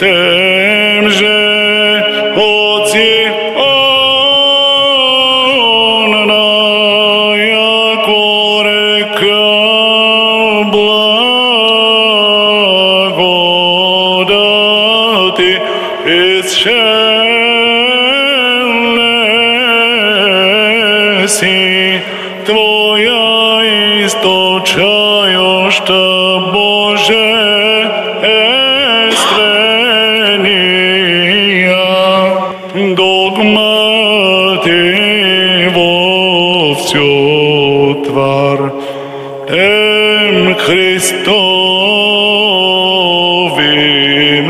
Temże благодати исчелеси Твоя источаю, что Боже эстрения догматы во всю твар Эм Христовым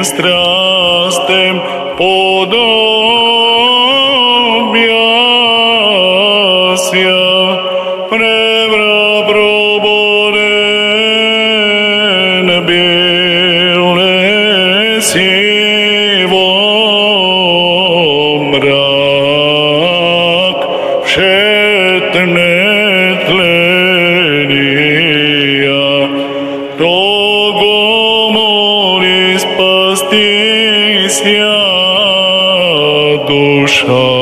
страстем подобяся превропробуден белесиво мрак všetné душа